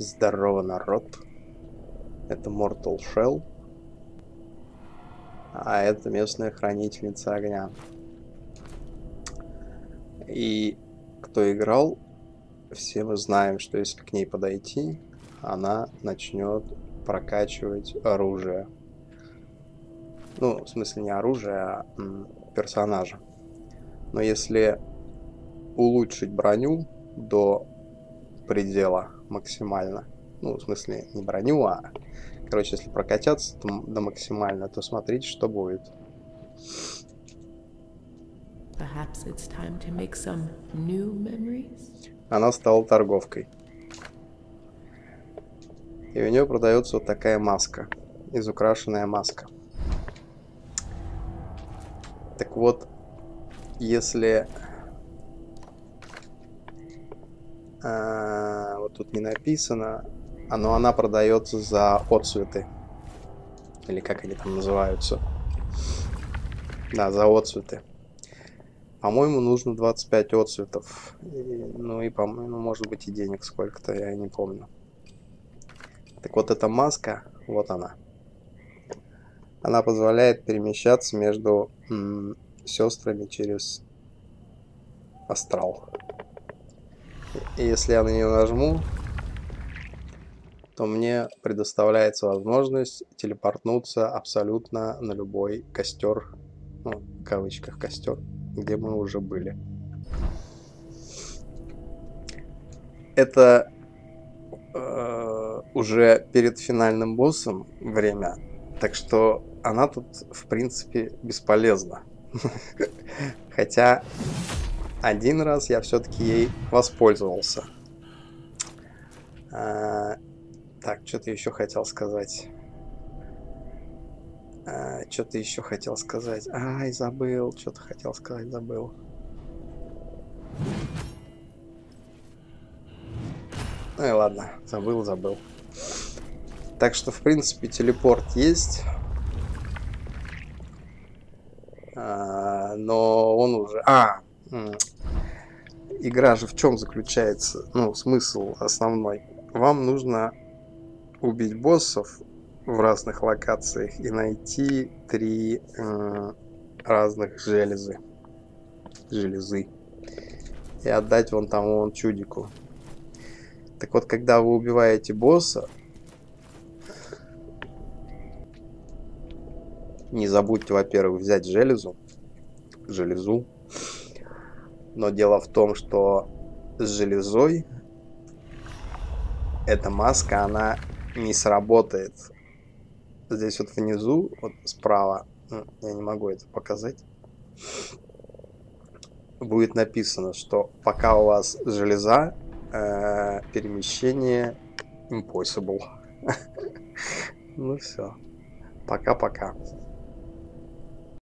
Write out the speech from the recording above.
Здорово, народ. Это Mortal Shell. А это местная хранительница огня. И кто играл, все мы знаем, что если к ней подойти, она начнет прокачивать оружие. Ну, в смысле не оружие, а персонажа. Но если улучшить броню до предела максимально, ну, в смысле не броню, а, короче, если прокачаться то, до максимально, то смотрите, что будет. Она стала торговкой. И у нее продается вот такая маска. Изукрашенная маска. Так вот, если... А, тут не написано, а, но она продается за отцветы. Или как они там называются. Да, за отцветы. По-моему, нужно 25 отцветов. И, ну и, по-моему, может быть и денег сколько-то, я не помню. Так вот, эта маска, вот она. Она позволяет перемещаться между сестрами через астрал. Если я на нее нажму, то мне предоставляется возможность телепортнуться абсолютно на любой костер, ну, в кавычках костер, где мы уже были. Это э, уже перед финальным боссом время, так что она тут, в принципе, бесполезна. Хотя один раз я все-таки ей воспользовался. А, так, что-то еще хотел сказать. А, что-то еще хотел сказать. Ай, забыл. Что-то хотел сказать, забыл. Ну и ладно, забыл, забыл. Так что, в принципе, телепорт есть. А, но он уже... А, игра же в чем заключается? Ну, смысл основной. Вам нужно убить боссов в разных локациях и найти три э, разных железы. Железы. И отдать вон тому вон чудику. Так вот, когда вы убиваете босса, Не забудьте, во-первых, взять железу. Железу. Но дело в том, что с железой эта маска, она не сработает. Здесь вот внизу, вот справа, я не могу это показать, будет написано, что пока у вас железа, э, перемещение impossible. ну все. Пока-пока.